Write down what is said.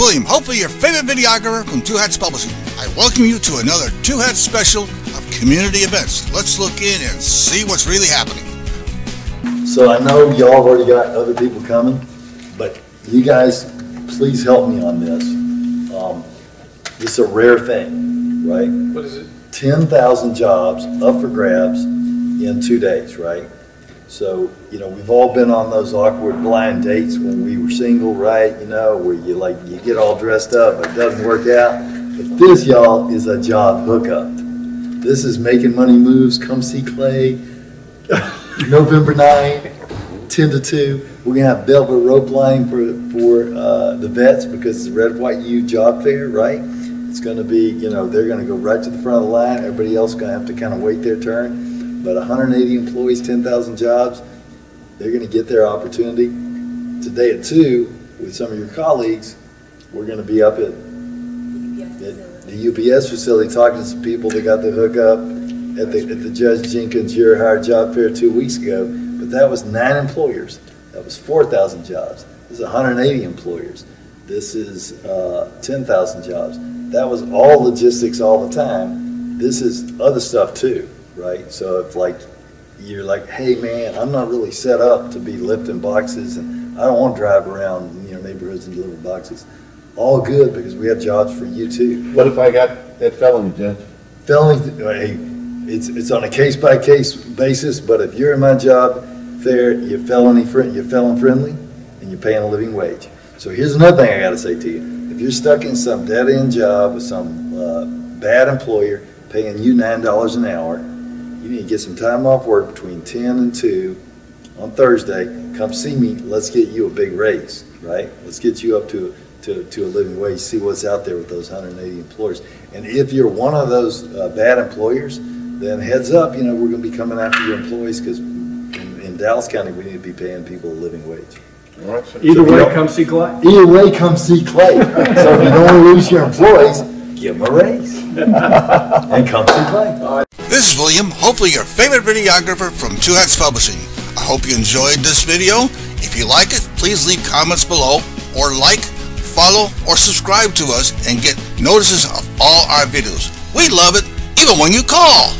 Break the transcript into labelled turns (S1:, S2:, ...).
S1: William, hopefully your favorite videographer from Two Hats Publishing. I welcome you to another Two Hats special of community events. Let's look in and see what's really happening.
S2: So I know y'all have already got other people coming, but you guys, please help me on this. Um, It's a rare thing, right?
S3: What is it?
S2: Ten thousand jobs up for grabs in two days, right? So, you know, we've all been on those awkward blind dates when we were single, right? You know, where you like, you get all dressed up, it doesn't work out. But this, y'all, is a job hookup. This is making money moves. Come see Clay. November 9, 10 to 2. We're gonna have velvet rope line for, for, uh, the vets because it's a red, white, U job fair, right? It's gonna be, you know, they're gonna go right to the front of the line. Everybody else gonna have to kind of wait their turn. But 180 employees, 10,000 jobs, they're gonna get their opportunity. Today at 2, with some of your colleagues, we're gonna be up at at the UPS facility talking to some people that got the hookup at the, at the Judge Jenkins Year Hire Job Fair two weeks ago. But that was nine employers. That was four thousand jobs. This is hundred and eighty employers. This is, uh, ten thousand jobs. That was all logistics all the time. This is other stuff too, right? So if like, you're like, hey man, I'm not really set up to be lifting boxes and I don't want to drive around, you know, neighborhoods and deliver boxes. All good because we have jobs for you too.
S3: What if I got that felony, Judge?
S2: Felony, hey, it's, it's on a case-by-case basis, but if you're in my job fair, you're felony, friend, you're felon friendly, and you're paying a living wage. So here's another thing I gotta say to you. If you're stuck in some dead-end job with some, uh, bad employer paying you nine dollars an hour, you need to get some time off work between ten and two on Thursday. Come see me, let's get you a big raise, right? Let's get you up to, to, to a living wage, see what's out there with those hundred and eighty employers. And if you're one of those uh, bad employers, then heads up, you know, we're gonna be coming after your employees, because in, in Dallas County, we need to be paying people a living wage.
S3: All right, sir.
S4: Either way, come see Clay.
S2: Either way, come see Clay. So if you don't wanna lose your employees, give them a raise. And come see Clay.
S1: This is William, hopefully your favorite videographer from Two Hats Publishing. I hope you enjoyed this video. If you like it, please leave comments below or like, follow, or subscribe to us and get notices of all our videos. We love it, even when you call.